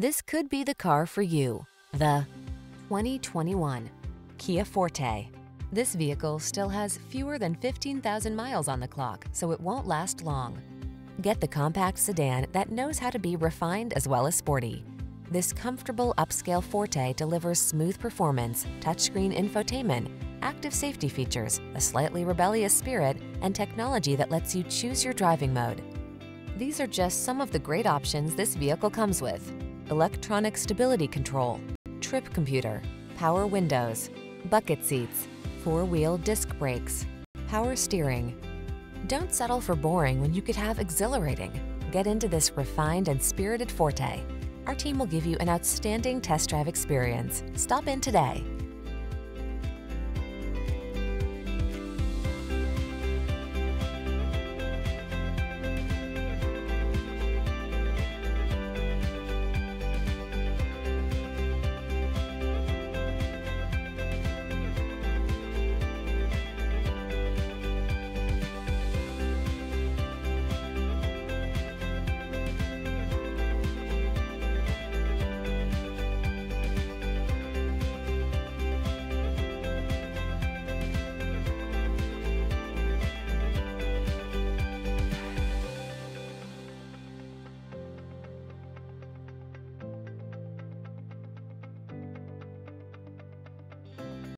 This could be the car for you. The 2021 Kia Forte. This vehicle still has fewer than 15,000 miles on the clock, so it won't last long. Get the compact sedan that knows how to be refined as well as sporty. This comfortable upscale Forte delivers smooth performance, touchscreen infotainment, active safety features, a slightly rebellious spirit, and technology that lets you choose your driving mode. These are just some of the great options this vehicle comes with. Electronic stability control, trip computer, power windows, bucket seats, four-wheel disc brakes, power steering. Don't settle for boring when you could have exhilarating. Get into this refined and spirited Forte. Our team will give you an outstanding test drive experience. Stop in today.